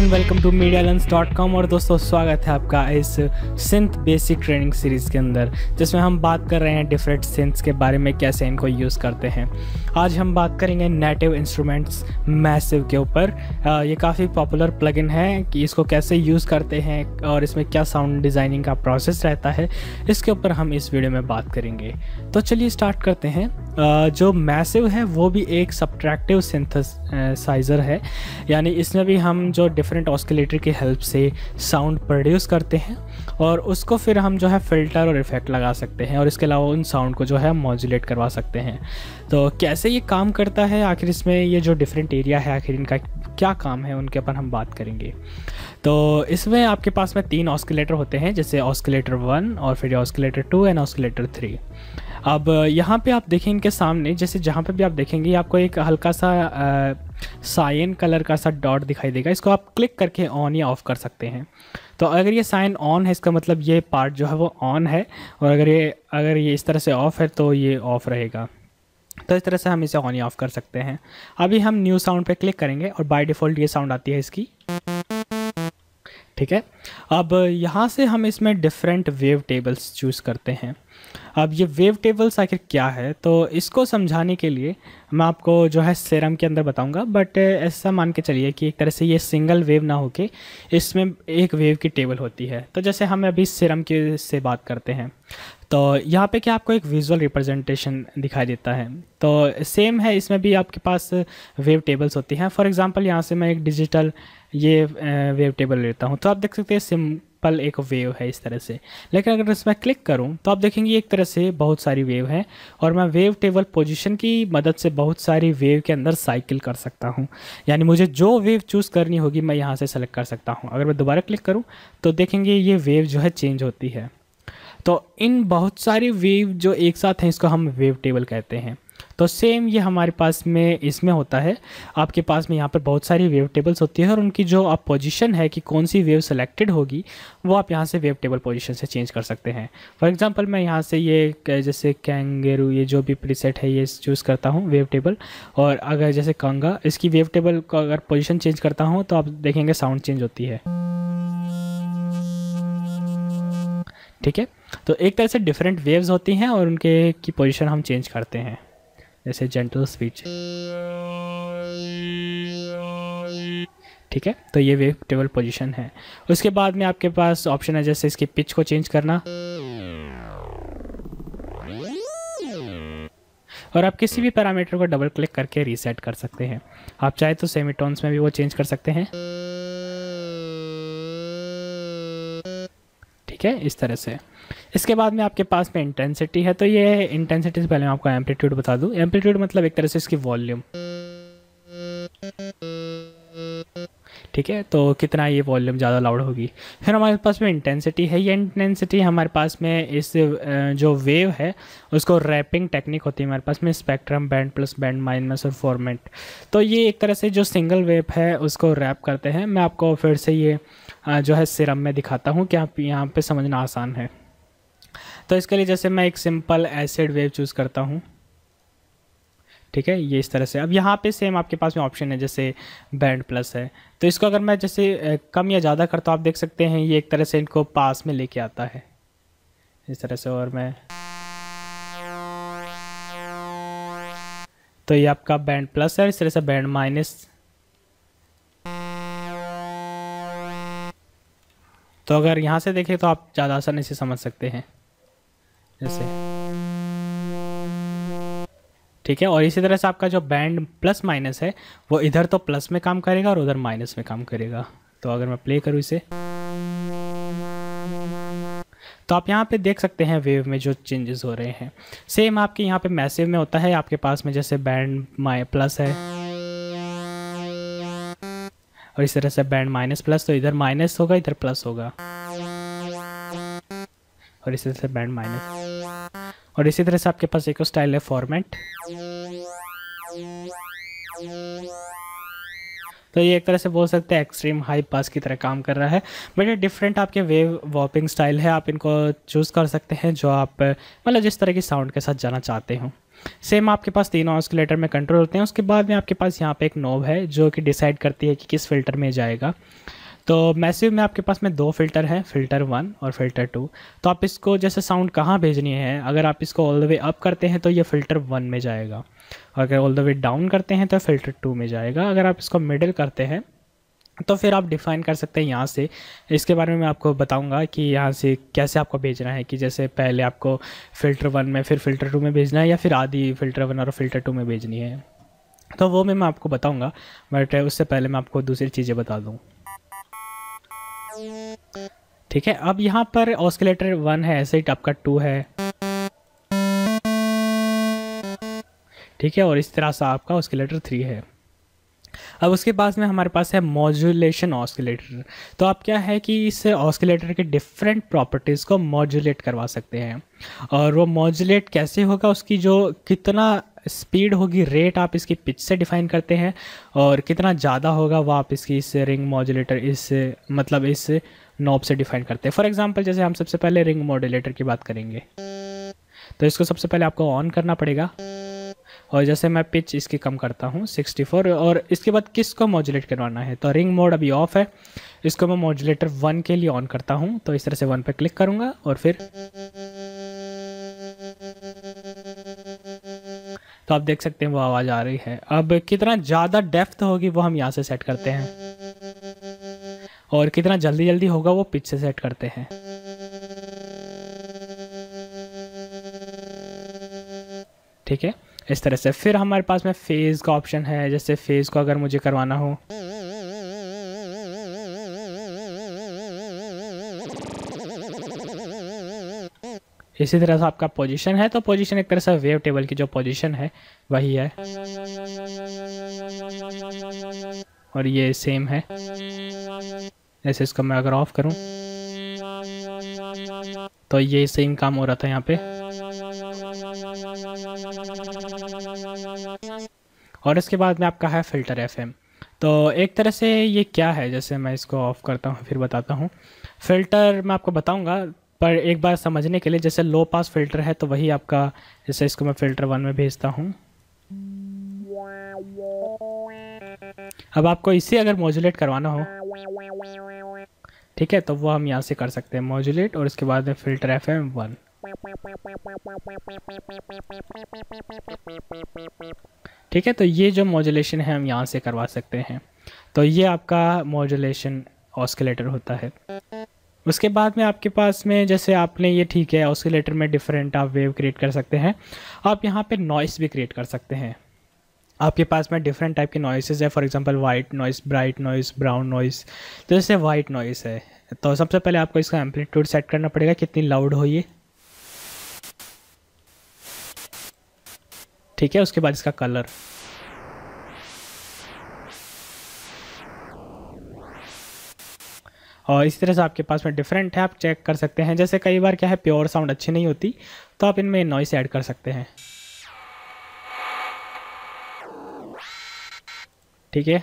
And welcome to मीडियालेंस.com और दोस्तों, स्वागत है आपका इस सिंथ बेसिक ट्रेनिंग सीरीज़ के अंदर, जिसमें हम बात कर रहे हैं डिफरेंट सिंथ्स के बारे में, कैसे इनको यूज़ करते हैं। आज हम बात करेंगे नेटिव इंस्ट्रूमेंट्स मैसिव के ऊपर। ये काफ़ी पॉपुलर प्लगइन है कि इसको कैसे यूज़ करते हैं और इसमें क्या साउंड डिज़ाइनिंग का प्रोसेस रहता है, इसके ऊपर हम इस वीडियो में बात करेंगे। तो चलिए स्टार्ट करते हैं। जो मैसिव है, वो भी एक सब्ट्रैक्टिव सिंथेसाइज़र है। यानी इसमें भी हम जो डिफरेंट ऑस्किलेटर की हेल्प से साउंड प्रोड्यूस करते हैं और उसको फिर हम जो है फ़िल्टर और इफ़ेक्ट लगा सकते हैं और इसके अलावा उन साउंड को जो है मॉजुलेट करवा सकते हैं। तो कैसे ये काम करता है? आखिर इसमें ये जो डिफरेंट एरिया है, आखिर इनका क्या काम है, उनके ऊपर हम बात करेंगे। तो इसमें आपके पास में तीन ऑस्किलेटर होते हैं, जैसे ऑस्किलेटर वन और फिर oscillator two and oscillator three अब यहाँ पे आप देखें इनके सामने, जैसे जहाँ पे भी आप देखेंगे आपको एक हल्का सा साइन कलर का सा डॉट दिखाई देगा। इसको आप क्लिक करके ऑन या ऑफ़ कर सकते हैं। तो अगर ये साइन ऑन है, इसका मतलब ये पार्ट जो है वो ऑन है, और अगर ये अगर ये इस तरह से ऑफ़ है तो ये ऑफ़ रहेगा। तो इस तरह से हम इसे ऑन या ऑफ़ कर सकते हैं। अभी हम न्यू साउंड पे क्लिक करेंगे, और बाय डिफ़ॉल्ट ये साउंड आती है इसकी। ठीक है? अब यहाँ से हम इसमें डिफरेंट वेव टेबल्स चूज़ करते हैं। अब ये वेव टेबल्स आखिर क्या है? तो इसको समझाने के लिए मैं आपको जो है सेरम के अंदर बताऊँगा बट ऐसा मान के चलिए कि एक तरह से ये सिंगल वेव ना होके इसमें एक वेव की टेबल होती है। तो जैसे हम अभी सेरम के, से बात करते हैं तो यहाँ पे क्या आपको एक विजुअल रिप्रेजेंटेशन दिखाई देता है? तो सेम है, इसमें भी आपके पास वेव टेबल्स होती हैं। फॉर एग्ज़ाम्पल यहाँ से मैं एक डिजिटल ये वेव टेबल लेता हूँ। तो आप देख सकते हैं सिंपल एक वेव है इस तरह से। लेकिन अगर इसमें क्लिक करूँ तो आप देखेंगे एक तरह से बहुत सारी वेव है और मैं वेव टेबल पोजीशन की मदद से बहुत सारी वेव के अंदर साइकिल कर सकता हूँ। यानी मुझे जो वेव चूज़ करनी होगी, मैं यहाँ से सेलेक्ट कर सकता हूँ। अगर मैं दोबारा क्लिक करूँ तो देखेंगे ये वेव जो है चेंज होती है। तो इन बहुत सारी वेव जो एक साथ हैं, इसको हम वेव टेबल कहते हैं। तो सेम ये हमारे पास में, इसमें होता है। आपके पास में यहाँ पर बहुत सारी वेव टेबल्स होती है और उनकी जो आप पोजीशन है कि कौन सी वेव सेलेक्टेड होगी, वो आप यहाँ से वेव टेबल पोजीशन से चेंज कर सकते हैं। फॉर एग्जांपल मैं यहाँ से ये जैसे कैंगेरू ये जो भी प्रीसेट है, ये चूज़ करता हूँ वेव टेबल और अगर जैसे कंगा इसकी वेव टेबल को अगर पोजिशन चेंज करता हूँ तो आप देखेंगे साउंड चेंज होती है। ठीक है? तो एक तरह से डिफरेंट वेव्स होती हैं और उनके की पोजीशन हम चेंज करते हैं। जैसे जेंटल स्पीच ठीक है? तो ये वेव टेबल पोजीशन है। उसके बाद में आपके पास ऑप्शन है जैसे इसकी पिच को चेंज करना। और आप किसी भी पैरामीटर को डबल क्लिक करके रीसेट कर सकते हैं। आप चाहे तो सेमीटोन्स में भी वो चेंज कर सकते हैं। ठीक है, इस तरह से। इसके बाद में आपके पास में इंटेंसिटी है तो ये इंटेंसिटी से पहले मैं आपको एम्पलीट्यूड बता दूँ। एम्पलीट्यूड मतलब एक तरह से इसकी वॉल्यूम ठीक है तो कितना ये वॉल्यूम ज़्यादा लाउड होगी? फिर हमारे पास में इंटेंसिटी है, ये इंटेंसिटी हमारे पास में इस जो वेव है, उसको रैपिंग टेक्निक होती है। हमारे पास में spectrum band plus band minus और फॉर्मेट तो ये एक तरह से जो सिंगल वेव है, उसको रैप करते हैं। मैं आपको फिर से ये जो है सिरम में दिखाता हूँ कि आप यहाँ पे समझना आसान है। तो इसके लिए जैसे मैं एक सिंपल एसिड वेव चूज़ करता हूँ। ठीक है, ये इस तरह से। अब यहाँ पे सेम आपके पास में ऑप्शन है, जैसे बैंड प्लस है। तो इसको अगर मैं जैसे कम या ज़्यादा करता हूँ, आप देख सकते हैं, ये एक तरह से इनको पास में लेके आता है। इस तरह से और मैं तो ये आपका बैंड प्लस है इस तरह से बैंड माइनस तो अगर यहाँ से देखें तो आप ज़्यादा आसानी से समझ सकते हैं। जैसे। ठीक है, और इसी तरह से आपका जो बैंड प्लस माइनस है, वो इधर तो प्लस में काम करेगा और उधर माइनस में काम करेगा। तो अगर मैं प्ले करूँ इसे। तो आप यहाँ पे देख सकते हैं वेव में जो चेंजेस हो रहे हैं। सेम आपके यहाँ पे मैसिव में होता है, आपके पास में जैसे बैंड माइ प्लस है। और इस तरह से बैंड माइनस प्लस तो इधर माइनस होगा, इधर प्लस होगा। और इसी तरह से बैंड माइनस और इसी तरह से आपके पास एक स्टाइल है फॉर्मेट तो ये एक तरह से बोल सकते हैं एक्सट्रीम हाई पास की तरह काम कर रहा है। बट ये डिफरेंट आपके वेव वॉपिंग स्टाइल है, आप इनको चूज़ कर सकते हैं, जो आप मतलब जिस तरह की साउंड के साथ जाना चाहते हो। सेम आपके पास तीनों ऑस्किलेटर में कंट्रोल होते हैं। उसके बाद में आपके पास यहाँ पे एक नोब है, जो कि डिसाइड करती है कि किस फ़िल्टर में जाएगा। तो मैसिव में आपके पास में दो फ़िल्टर हैं फ़िल्टर वन और फ़िल्टर टू तो आप इसको जैसे साउंड कहाँ भेजनी है, अगर आप इसको ऑल द वे अप करते हैं तो ये फ़िल्टर वन में जाएगा। अगर ऑल द वे डाउन करते हैं तो फ़िल्टर टू में जाएगा। अगर आप इसको मिडिल करते हैं तो फिर आप डिफ़ाइन कर सकते हैं यहाँ से। इसके बारे में मैं आपको बताऊँगा कि यहाँ से कैसे आपको भेजना है कि जैसे पहले आपको फ़िल्टर वन में फिर फ़िल्टर टू में भेजना है या फिर आधी फ़िल्टर वन और फ़िल्टर टू में भेजनी है। तो वो मैं मैं आपको बताऊँगा बट उससे पहले मैं आपको दूसरी चीज़ें बता दूँ। ठीक है, अब यहाँ पर ऑस्किलेटर वन है, ऐसे ही आपका टू है। ठीक है, और इस तरह से आपका ऑस्किलेटर थ्री है। अब उसके पास में हमारे पास है मॉड्यूलेशन ऑस्किलेटर तो आप क्या है कि इस ऑस्किलेटर के डिफरेंट प्रॉपर्टीज़ को मॉड्यूलेट करवा सकते हैं। और वो मॉड्यूलेट कैसे होगा, उसकी जो कितना स्पीड होगी रेट आप इसकी पिच से डिफाइन करते हैं, और कितना ज़्यादा होगा वो आप इसकी इस रिंग मॉड्यूलेटर इस मतलब इस नॉब से डिफाइन करते हैं। फॉर एग्जांपल जैसे हम सबसे पहले रिंग मॉड्यूलेटर की बात करेंगे तो इसको सबसे पहले आपको ऑन करना पड़ेगा। और जैसे मैं पिच इसकी कम करता हूँ 64 और इसके बाद किस को मॉड्यूलेट करवाना है? तो रिंग मोड अभी ऑफ़ है। इसको मैं मॉड्यूलेटर वन के लिए ऑन करता हूँ तो इस तरह से वन पे क्लिक करूँगा और फिर तो आप देख सकते हैं वो आवाज़ आ रही है। अब कितना ज़्यादा डेप्थ होगी वो हम यहाँ से सेट करते हैं। और कितना जल्दी जल्दी होगा वो पिच से सेट करते हैं। ठीक है? इस तरह से। फिर हमारे पास में फ़ेज़ का ऑप्शन है, जैसे फ़ेज़ को अगर मुझे करवाना हो। इसी तरह से आपका पोजीशन है तो पोजीशन एक तरह से वेव टेबल की जो पोजीशन है, वही है। और ये सेम है। जैसे इसको मैं अगर ऑफ़ करूँ तो ये सेम काम हो रहा था यहाँ पे। और इसके बाद में आपका है फ़िल्टर एफएम। तो एक तरह से ये क्या है, जैसे मैं इसको ऑफ़ करता हूँ, फिर बताता हूँ। फ़िल्टर मैं आपको बताऊँगा, पर एक बार समझने के लिए, जैसे लो पास फ़िल्टर है तो वही आपका, जैसे इसको मैं फ़िल्टर वन में भेजता हूँ। अब आपको इसे अगर मॉड्यूलेट करवाना हो, ठीक है तो वो हम यहाँ से कर सकते हैं मॉड्यूलेट और इसके बाद में फ़िल्टर एफ़ एम वन ठीक है तो ये जो मॉड्यूलेशन है, हम यहाँ से करवा सकते हैं। तो ये आपका मॉड्यूलेशन ऑस्किलेटर होता है। उसके बाद में आपके पास में, जैसे आपने ये ठीक है ऑस्किलेटर में डिफरेंट आप वेव क्रिएट कर सकते हैं। आप यहाँ पे नॉइस भी क्रिएट कर सकते हैं। आपके पास में डिफरेंट टाइप के नॉइसेस है for example white noise bright noise brown noise तो जैसे वाइट नॉइस है तो सबसे पहले आपको इसका एम्पलीट्यूड सेट करना पड़ेगा, कितनी लाउड हो ये। ठीक है, उसके बाद इसका कलर और इसी तरह से आपके पास में डिफरेंट है, आप चेक कर सकते हैं। जैसे कई बार क्या है प्योर साउंड अच्छी नहीं होती तो आप इनमें नॉइस ऐड कर सकते हैं। ठीक है?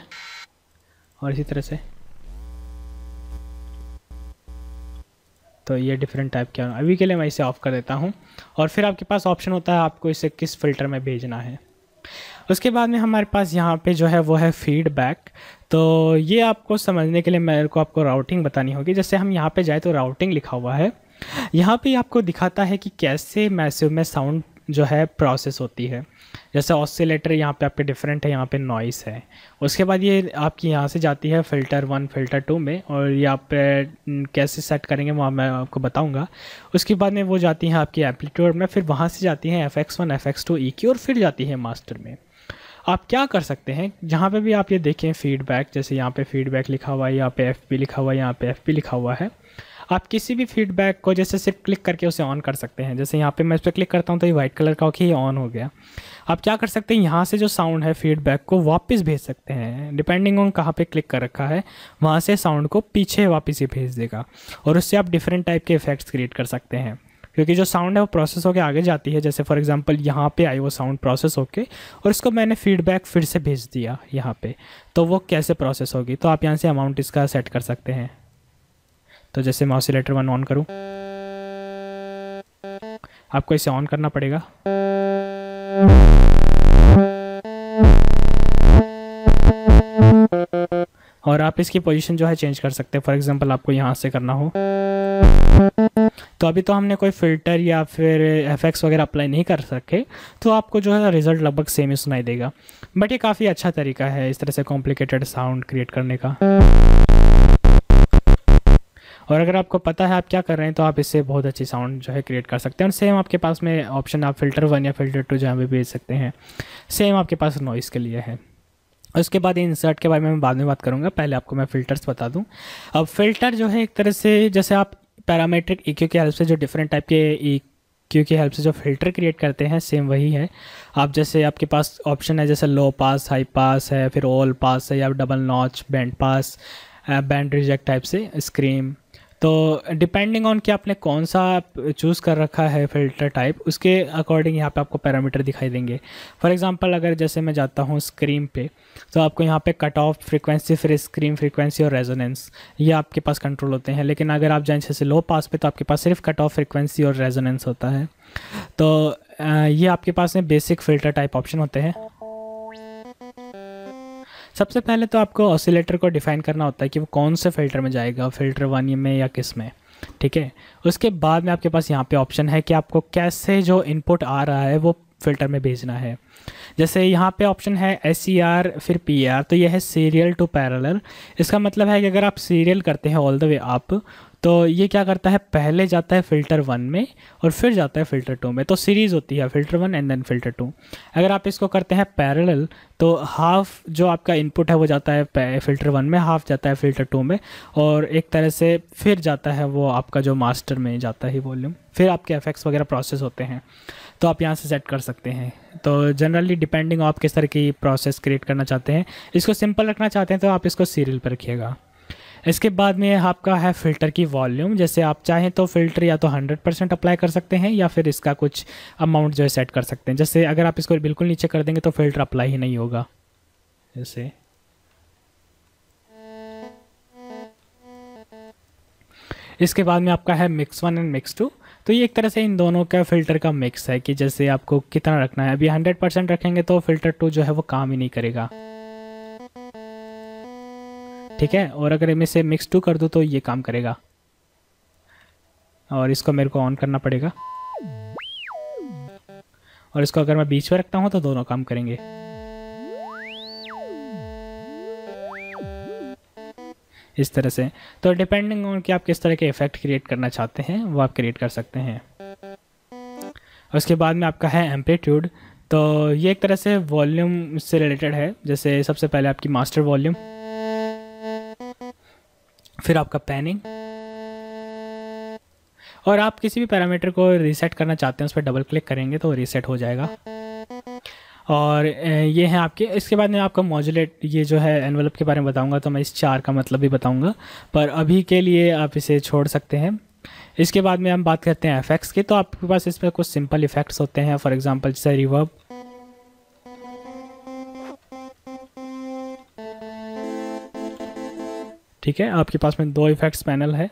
और इसी तरह से तो ये डिफरेंट टाइप के अभी के लिए मैं इसे ऑफ़ कर देता हूँ। और फिर आपके पास ऑप्शन होता है आपको इसे किस फ़िल्टर में भेजना है। उसके बाद में हमारे पास यहाँ पे जो है वो है फीडबैक तो ये आपको समझने के लिए मेरे को आपको राउटिंग बतानी होगी। जैसे हम यहाँ पे जाए तो राउटिंग लिखा हुआ है। यहाँ पे आपको दिखाता है कि कैसे मैसिव में साउंड जो है प्रोसेस होती है। जैसे ऑसिलेटर यहाँ पे आपके डिफरेंट है, यहाँ पे नॉइस है। उसके बाद ये आपकी यहाँ से जाती है फ़िल्टर वन फ़िल्टर टू में और ये आप कैसे सेट करेंगे वहाँ मैं आपको बताऊँगा। उसके बाद में वो जाती हैं आपकी एम्पलीट्यूड में, फिर वहाँ से जाती हैं F X one F X two E की और फिर जाती है मास्टर में। आप क्या कर सकते हैं, जहाँ पे भी आप ये देखें फीडबैक जैसे यहाँ पे फीडबैक लिखा हुआ है, यहाँ पे एफपी लिखा हुआ है, यहाँ पे एफपी लिखा हुआ है। आप किसी भी फीडबैक को जैसे सिर्फ़ क्लिक करके उसे ऑन कर सकते हैं। जैसे यहाँ पे मैं इस पर क्लिक करता हूँ तो ये वाइट कलर का होकर ये ऑन हो गया। आप क्या कर सकते हैं, यहाँ से जो साउंड है फीडबैक को वापस भेज सकते हैं। डिपेंडिंग ऑन कहाँ पे क्लिक कर रखा है, वहाँ से साउंड को पीछे वापस ही भेज देगा और उससे आप डिफरेंट टाइप के इफेक्ट्स क्रिएट कर सकते हैं। क्योंकि जो साउंड है वो प्रोसेस होकर आगे जाती है, जैसे फॉर एग्जांपल यहाँ पे आई वो साउंड प्रोसेस होके और इसको मैंने फीडबैक फिर से भेज दिया यहाँ पे तो वो कैसे प्रोसेस होगी? तो आप यहाँ से अमाउंट इसका सेट कर सकते हैं। तो जैसे मैं ऑसिलेटर वन ऑन करूँ। आपको इसे ऑन करना पड़ेगा। और आप इसकी पोजीशन जो है चेंज कर सकते हैं। फॉर एग्जांपल आपको यहाँ से करना हो। तो अभी तो हमने कोई फ़िल्टर या फिर एफ़ वगैरह अप्लाई नहीं कर सके तो आपको जो है रिज़ल्ट लगभग सेम ही सुनाई देगा। बट ये काफ़ी अच्छा तरीका है इस तरह से कॉम्प्लिकेटेड साउंड क्रिएट करने का। और अगर आपको पता है आप क्या कर रहे हैं तो आप इससे बहुत अच्छी साउंड जो है क्रिएट कर सकते हैं। और सेम आपके पास में ऑप्शन आप फ़िल्टर वन या फ़िल्टर टू जहाँ भी भेज सकते हैं। सेम आपके पास नॉइस के लिए है। उसके बाद इंसर्ट के बारे में मैं बाद में बात करूँगा। पहले आपको मैं फ़िल्टर्स बता दूँ। अब फ़िल्टर जो है एक तरह से, जैसे आप पैरामीट्रिक ई की हेल्प से जो डिफरेंट टाइप के ई क्यू की हेल्प से जो फ़िल्टर क्रिएट करते हैं सेम वही है। आप जैसे आपके पास ऑप्शन है, जैसे लो पास हाई पास है, फिर ऑल पास है, या double notch band pass band reject type से स्क्रीम तो डिपेंडिंग ऑन कि आपने कौन सा चूज़ कर रखा है फ़िल्टर टाइप उसके अकॉर्डिंग यहाँ पे आपको पैरामीटर दिखाई देंगे। फॉर एग्जांपल अगर जैसे मैं जाता हूँ स्क्रीन पे तो आपको यहाँ पे कट ऑफ़ फ्रीक्वेंसी फिर स्क्रीन फ्रीक्वेंसी और रेजोनेंस ये आपके पास कंट्रोल होते हैं। लेकिन अगर आप जाएँ जैसे लो पास पे तो आपके पास सिर्फ़ कट ऑफ़ फ्रिक्वेंसी और रेजोनेंस होता है। तो ये आपके पास में बेसिक फ़िल्टर टाइप ऑप्शन होते हैं। सबसे पहले तो आपको ऑसिलेटर को डिफाइन करना होता है कि वो कौन से फ़िल्टर में जाएगा फ़िल्टर वन में या किसमें, ठीक है? उसके बाद में आपके पास यहाँ पे ऑप्शन है कि आपको कैसे जो इनपुट आ रहा है वो फ़िल्टर में भेजना है। जैसे यहाँ पे ऑप्शन है एस सी आर फिर पी आर तो यह है सीरियल टू पैरलर इसका मतलब है कि अगर आप सीरियल करते हैं ऑल द वे आप तो ये क्या करता है? पहले जाता है फ़िल्टर वन में और फिर जाता है फ़िल्टर टू में। तो सीरीज़ होती है filter one and then filter two. अगर आप इसको करते हैं पैरेलल तो हाफ़ जो आपका इनपुट है वो जाता है फ़िल्टर वन में, हाफ़ जाता है फ़िल्टर टू में और एक तरह से फिर जाता है वो आपका जो मास्टर में जाता है वॉल्यूम। फिर आपके एफेक्ट्स वगैरह प्रोसेस होते हैं। तो आप यहाँ से सेट कर सकते हैं। तो जनरली डिपेंडिंग आप किस तरह की प्रोसेस क्रिएट करना चाहते हैं, इसको सिंपल रखना चाहते हैं तो आप इसको सीरियल पर रखिएगा। इसके बाद में आपका है फ़िल्टर की वॉल्यूम। जैसे आप चाहें तो फ़िल्टर या तो 100 परसेंट अप्लाई कर सकते हैं या फिर इसका कुछ अमाउंट जो है सेट कर सकते हैं। जैसे अगर आप इसको बिल्कुल नीचे कर देंगे तो फ़िल्टर अप्लाई ही नहीं होगा। जैसे इसके बाद में आपका है mix one and mix two. तो ये एक तरह से इन दोनों का फ़िल्टर का मिक्स है कि जैसे आपको कितना रखना है। अभी हंड्रेड परसेंट रखेंगे तो फ़िल्टर टू जो है वो काम ही नहीं करेगा। ठीक है? और अगर मैं इसे मिक्स टू कर दूँ तो ये काम करेगा। और इसको मेरे को ऑन करना पड़ेगा। और इसको अगर मैं बीच में रखता हूँ तो दोनों काम करेंगे। इस तरह से। तो डिपेंडिंग ऑन कि आप किस तरह के इफ़ेक्ट क्रिएट करना चाहते हैं, वो आप क्रिएट कर सकते हैं। और उसके बाद में आपका है एम्पलीट्यूड तो ये एक तरह से वॉल्यूम से रिलेटेड है। जैसे सबसे पहले आपकी मास्टर वॉल्यूम फिर आपका पैनिंग और आप किसी भी पैरामीटर को रीसेट करना चाहते हैं, उस पर डबल क्लिक करेंगे तो रीसेट हो जाएगा। और ये है आपके, इसके बाद में आपका मॉजुलेट ये जो है एनवलप के बारे में बताऊँगा तो मैं इस चार का मतलब भी बताऊँगा। पर अभी के लिए आप इसे छोड़ सकते हैं। इसके बाद में हम बात करते हैं एफेक्ट्स की तो आपके पास इसमें कुछ सिंपल इफ़ेक्ट्स होते हैं। फॉर एग्जांपल जैसे रिवर्ब ठीक है? आपके पास में दो इफेक्ट्स पैनल है।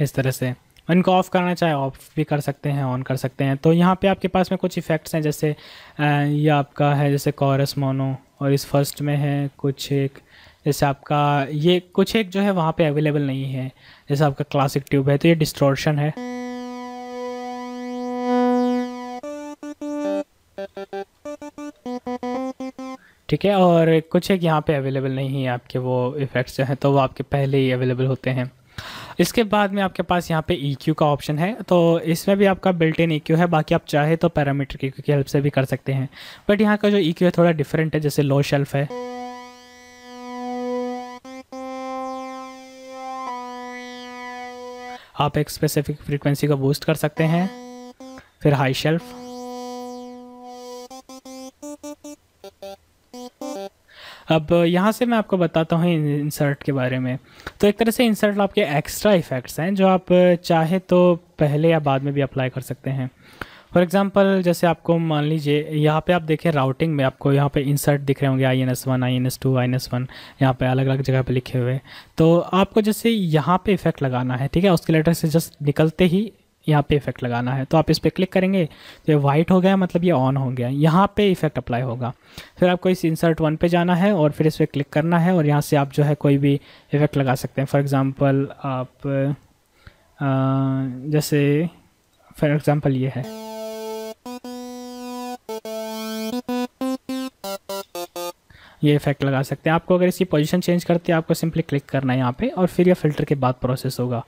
इस तरह से। इनको ऑफ़ करना चाहे ऑफ़ भी कर सकते हैं ऑन कर सकते हैं। तो यहाँ पे आपके पास में कुछ इफ़ेक्ट्स हैं, जैसे ये आपका है, जैसे कॉरस मोनो और इस फ़र्स्ट में है, कुछ एक, जैसे आपका, ये कुछ एक जो है, वहाँ पे अवेलेबल नहीं है। जैसे आपका क्लासिक ट्यूब है तो ये डिस्ट्रोशन है। ठीक है, और कुछ एक यहाँ पे अवेलेबल नहीं है आपके वो इफ़ेक्ट्स जो हैं तो वो आपके पहले ही अवेलेबल होते हैं। इसके बाद में आपके पास यहाँ पे ई e का ऑप्शन है तो इसमें भी आपका बिल्ट इन ई है, बाकी आप चाहे तो पैरामीटर की की हेल्प से भी कर सकते हैं। बट यहाँ का जो ई e है थोड़ा डिफरेंट है, जैसे लो शेल्फ है। आप एक स्पेसिफिक फ्रीक्वेंसी को बूस्ट कर सकते हैं, फिर हाई शेल्फ़ अब यहाँ से मैं आपको बताता हूँ इंसर्ट के बारे में। तो एक तरह से इंसर्ट आपके एक्स्ट्रा इफ़ेक्ट्स हैं, जो आप चाहे तो पहले या बाद में भी अप्लाई कर सकते हैं। फॉर एग्ज़ाम्पल जैसे आपको मान लीजिए, यहाँ पे आप देखें राउटिंग में आपको यहाँ पे इंसर्ट दिख रहे होंगे I N S one I N S two I N S one यहाँ पर अलग अलग जगह पे लिखे हुए। तो आपको जैसे यहाँ पे इफ़ेक्ट लगाना है, ठीक है? उसके लेटर से जस्ट निकलते ही यहाँ पे इफ़ेक्ट लगाना है। तो आप इस पर क्लिक करेंगे तो ये वाइट हो गया मतलब ये ऑन हो गया। यहाँ पे इफ़ेक्ट अप्लाई होगा। फिर आपको इस इंसर्ट वन पे जाना है और फिर इस पर क्लिक करना है और यहाँ से आप जो है कोई भी इफ़ेक्ट लगा सकते हैं। फॉर एग्ज़ाम्पल आप आ, जैसे फॉर एग्ज़ाम्पल ये है। ये इफ़ेक्ट लगा सकते हैं। आपको अगर इसकी पोजीशन चेंज करते हैं आपको सिंपली क्लिक करना है यहाँ पे और फिर ये फ़िल्टर के बाद प्रोसेस होगा।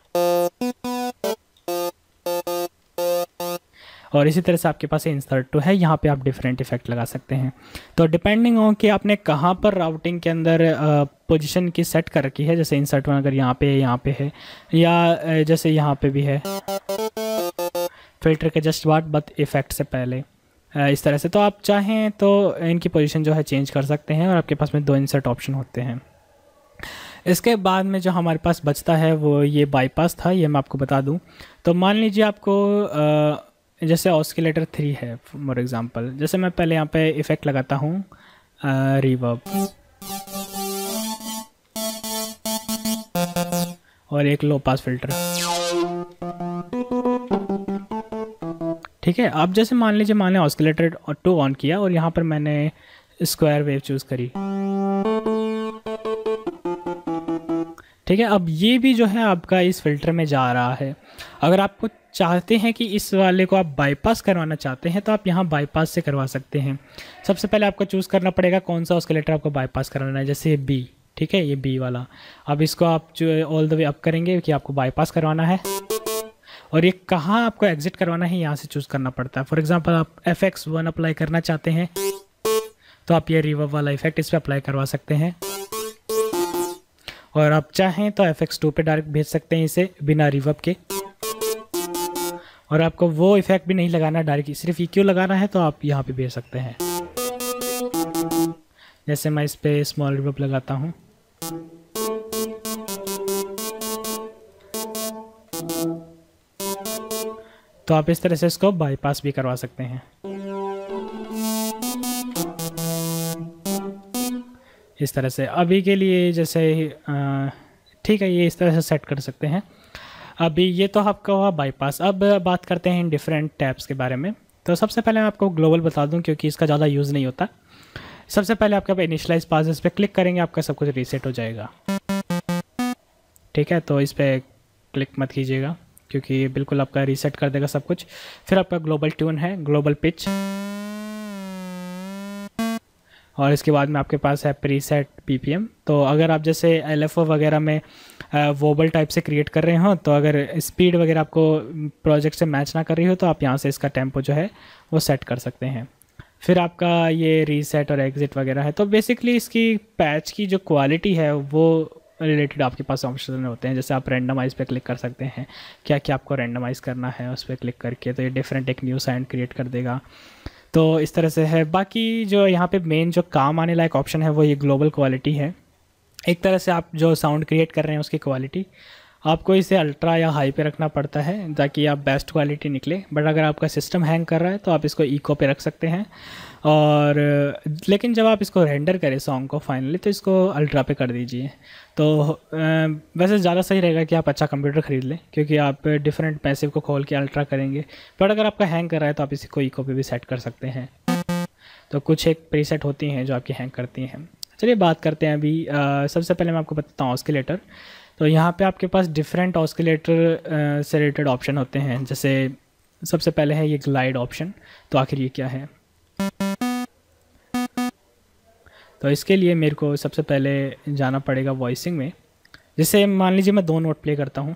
और इसी तरह से आपके पास इंसर्ट टू है, यहाँ पे आप डिफरेंट इफ़ेक्ट लगा सकते हैं। तो डिपेंडिंग हो कि आपने कहाँ पर राउटिंग के अंदर पोजीशन की सेट कर रखी है, जैसे इंसर्ट वन अगर यहाँ पे यहाँ पे है, या जैसे यहाँ पे भी है। फ़िल्टर के जस्ट बाद बट इफ़ेक्ट से पहले। इस तरह से। तो आप चाहें तो इनकी पोजीशन जो है चेंज कर सकते हैं, और आपके पास में दो इंसर्ट ऑप्शन होते हैं। इसके बाद में जो हमारे पास बचता है, वो ये बाईपास था, ये मैं आपको बता दूँ। तो मान लीजिए आपको जैसे ऑस्किलेटर थ्री है फॉर एग्ज़ाम्पल जैसे मैं पहले यहाँ पे इफ़ेक्ट लगाता हूँ रिवर्ब और एक लो पास फ़िल्टर ठीक है अब जैसे मान लीजिए, मान ऑस्किलेटर टू ऑन किया और यहाँ पर मैंने स्क्वायर वेव चूज़ करी. ठीक है? अब ये भी जो है आपका इस फ़िल्टर में जा रहा है। अगर आपको चाहते हैं कि इस वाले को आप बाईपास करवाना चाहते हैं तो आप यहाँ बाईपास से करवा सकते हैं। सबसे पहले आपको चूज़ करना पड़ेगा कौन सा उसका लेटर आपको बाईपास कराना है, जैसे बी ठीक है? ये बी वाला। अब इसको आप जो ऑल द वे अप करेंगे कि आपको बाईपास करवाना है। और ये कहाँ आपको एग्जिट करवाना है, यहाँ से चूज़ करना पड़ता है। फॉर एग्ज़ाम्पल आप एफ़ एक्स वन अप्लाई करना चाहते हैं तो आप ये रिवर्व वाला इफ़ेक्ट इस पर अप्लाई करवा सकते हैं। और आप चाहें तो एफ़ एक्स टू पे डायरेक्ट भेज सकते हैं इसे बिना रिवर्व के। और आपको वो इफ़ेक्ट भी नहीं लगाना, डायरेक्ट सिर्फ़ ई लगाना है तो आप यहाँ पे भेज सकते हैं। जैसे मैं इस पर स्मॉल रिवर्ब लगाता हूँ। तो आप इस तरह से इसको बाईपास भी करवा सकते हैं। इस तरह से। अभी के लिए जैसे ठीक है, ये इस तरह से सेट कर सकते हैं। अभी ये तो आपका हुआ बाईपास अब बात करते हैं इन डिफरेंट टैब्स के बारे में। तो सबसे पहले मैं आपको ग्लोबल बता दूँ, क्योंकि इसका ज़्यादा यूज़ नहीं होता। सबसे पहले आपका इनिशलाइज पास पे क्लिक करेंगे, आपका सब कुछ रीसेट हो जाएगा। ठीक है तो इस पर क्लिक मत कीजिएगा, क्योंकि बिल्कुल आपका रीसेट कर देगा सब कुछ। फिर आपका ग्लोबल ट्यून है ग्लोबल पिच और इसके बाद में आपके पास है प्रीसेट पीपीएम तो अगर आप जैसे एलएफओ वगैरह में वोबल टाइप से क्रिएट कर रहे हो तो अगर स्पीड वगैरह आपको प्रोजेक्ट से मैच ना कर रही हो तो आप यहाँ से इसका टेंपो जो है, वो सेट कर सकते हैं। फिर आपका ये रीसेट और एग्ज़िट वगैरह है तो बेसिकली इसकी पैच की जो क्वालिटी है, वो रिलेटेड आपके पास ऑप्शन होते हैं। जैसे आप रेंडमाइज पे क्लिक कर सकते हैं क्या क्या आपको रेंडमाइज करना है, उस पर क्लिक करके तो ये डिफरेंट एक न्यू साइंड क्रिएट कर देगा। तो इस तरह से है। बाकी जो यहाँ पे मेन जो काम आने लायक ऑप्शन है, वो ये ग्लोबल क्वालिटी है। एक तरह से आप जो साउंड क्रिएट कर रहे हैं, उसकी क्वालिटी आपको इसे अल्ट्रा या हाई पे रखना पड़ता है, ताकि आप बेस्ट क्वालिटी निकले। बट अगर आपका सिस्टम हैंग कर रहा है तो आप इसको ईको पे रख सकते हैं। और, लेकिन जब आप इसको रेंडर करें सॉन्ग को फाइनली तो इसको अल्ट्रा पे कर दीजिए। तो वैसे ज़्यादा सही रहेगा कि आप अच्छा कंप्यूटर ख़रीद लें, क्योंकि आप डिफरेंट पैसे को खोल के अल्ट्रा करेंगे। बट अगर आपका हैंग कर रहा है तो आप इसी को इको पे भी सेट कर सकते हैं। तो कुछ एक प्रीसेट होती हैं जो आपकी हैंग करती हैं। चलिए बात करते हैं अभी सबसे पहले मैं आपको बताता हूँ ऑस्किलेटर तो यहाँ पे आपके पास डिफरेंट ऑस्किलेटर से रिलेटेड ऑप्शन होते हैं। जैसे, सबसे पहले है ये ग्लाइड ऑप्शन तो आखिर ये क्या है? तो इसके लिए मेरे को सबसे पहले जाना पड़ेगा वॉइसिंग में। जैसे मान लीजिए मैं दो नोट प्ले करता हूँ।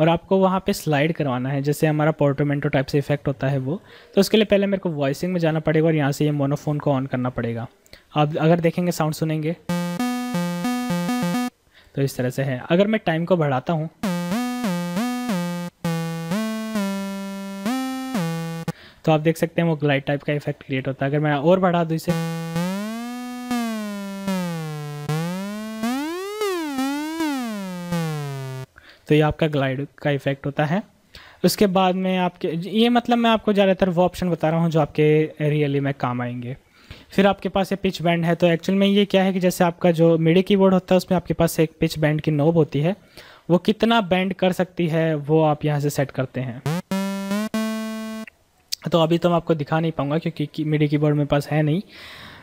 और आपको वहाँ पे स्लाइड करवाना है, जैसे हमारा पोर्टोमेंटो टाइप से इफ़ेक्ट होता है वो। तो उसके लिए पहले मेरे को वॉइसिंग में जाना पड़ेगा और यहाँ से ये मोनोफोन को ऑन करना पड़ेगा। आप अगर देखेंगे साउंड सुनेंगे। तो इस तरह से है। अगर मैं टाइम को बढ़ाता हूँ तो आप देख सकते हैं वो ग्लाइड टाइप का इफ़ेक्ट क्रिएट होता है। अगर मैं और बढ़ा दूँ इसे। तो ये आपका ग्लाइड का इफ़ेक्ट होता है। उसके बाद में आपके, ये मतलब मैं आपको ज़्यादातर वो ऑप्शन बता रहा हूँ जो आपके रियली में काम आएँगे। फिर आपके पास ये पिच बैंड है तो एक्चुअल में ये क्या है कि जैसे आपका जो मिडी कीबोर्ड होता है, उसमें आपके पास एक पिच बैंड की नोब होती है। वो कितना बैंड कर सकती है, वो आप यहाँ से सेट करते हैं। तो अभी तो मैं आपको दिखा नहीं पाऊँगा क्योंकि मेरे कीबोर्ड मेरे पास है नहीं।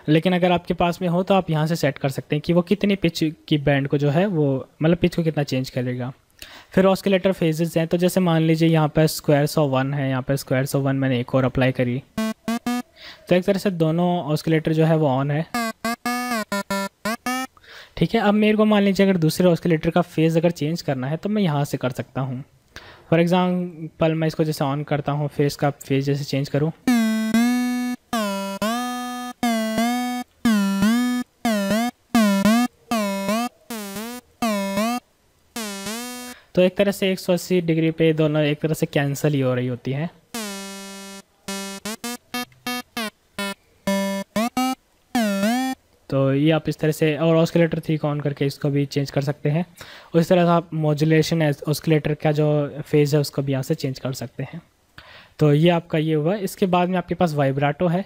लेकिन अगर आपके पास में हो तो आप यहाँ से सेट कर सकते हैं कि वो कितनी पिच की बैंड को जो है वो मतलब पिच को कितना चेंज करेगा। फिर ऑस्किलेटर फेजेस हैं तो जैसे मान लीजिए यहाँ पर स्क्वायर सौ वन है, यहाँ पर स्क्वायर सौ वन मैंने एक और अप्लाई करी। तो एक तरह से दोनों ऑस्किलेटर जो है वो ऑन है। ठीक है, अब मेरे को मान लीजिए अगर दूसरे ऑस्किलेटर का फ़ेज़ अगर चेंज करना है तो मैं यहाँ से कर सकता हूँ। फॉर एग्ज़ाम्पल मैं इसको जैसे ऑन करता हूँ फिर इसका फ़ेज़ जैसे चेंज करूँ। तो एक तरह से 180 डिग्री पे दोनों एक तरह से कैंसिल ही हो रही होती हैं। ये आप इस तरह से और ऑस्किलेटर थ्री को ऑन करके इसको भी चेंज कर सकते हैं। उस तरह से आप मॉड्यूलेशन ऑस्किलेटर का जो फ़ेज़ है, उसको भी यहाँ से चेंज कर सकते हैं। तो ये आपका ये हुआ। इसके बाद में आपके पास वाइब्राटो है।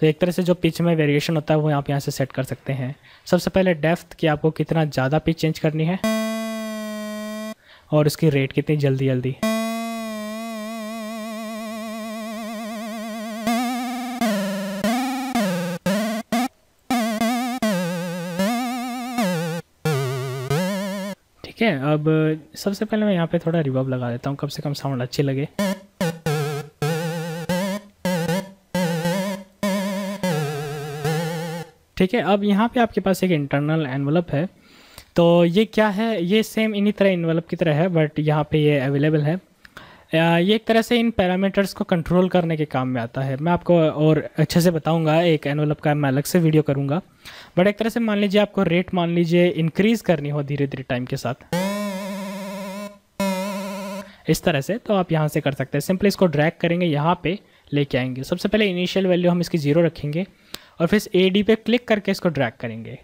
तो एक तरह से जो पिच में वेरिएशन होता है, वो आप यहाँ से सेट कर सकते हैं। सबसे पहले डेफ्थ कि आपको कितना ज़्यादा पिच चेंज करनी है और उसकी रेट कितनी जल्दी जल्दी है, अब, सबसे पहले मैं यहाँ पे थोड़ा रिवर्ब लगा देता हूँ, कम से कम साउंड अच्छे लगे। ठीक है, अब यहाँ पे आपके पास एक इंटरनल एनवलप है। तो ये क्या है? ये सेम इन्हीं तरह इन्वेलप की तरह है बट यहाँ पे ये अवेलेबल है। ये एक तरह से इन पैरामीटर्स को कंट्रोल करने के काम में आता है। मैं आपको और अच्छे से बताऊँगा, एक एनवेलप का मैं अलग से वीडियो करूँगा। बट एक तरह से मान लीजिए आपको रेट मान लीजिए इंक्रीज़ करनी हो धीरे धीरे टाइम के साथ। इस तरह से तो आप यहाँ से कर सकते हैं। सिंपली इसको ड्रैग करेंगे, यहाँ पे लेके आएँगे। सबसे पहले इनिशियल वैल्यू हम इसकी ज़ीरो रखेंगे और फिर ए डी पे क्लिक करके इसको ड्रैग करेंगे।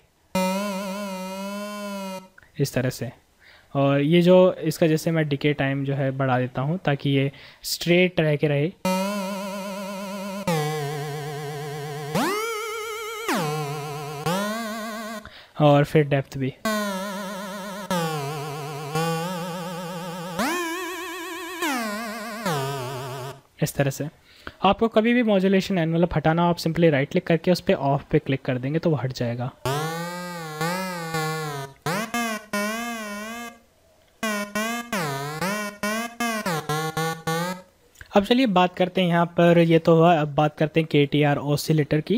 इस तरह से। और ये जो इसका जैसे मैं डिके टाइम जो है बढ़ा देता हूँ ताकि ये स्ट्रेट रह के रहे। और फिर डेप्थ भी। इस तरह से। आपको कभी भी मॉड्यूलेशन एनवलप हटाना आप सिंपली राइट क्लिक करके उस पर ऑफ़ पे क्लिक कर देंगे तो वो हट जाएगा। अब चलिए बात करते हैं यहाँ पर, ये तो हुआ, अब बात करते हैं के टी आर ओसीलेटर की।